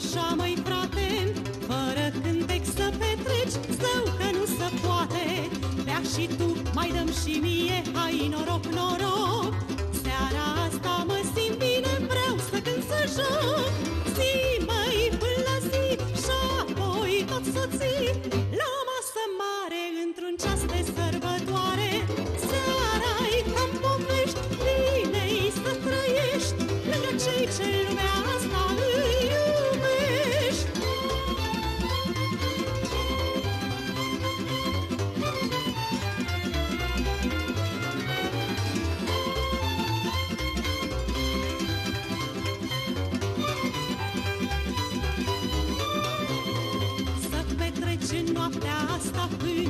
așa, măi frate Fără cântec să petreci Zău că nu se poate. Bea și tu, mai dăm și mie Hai noroc, noroc Morgen noch das da früh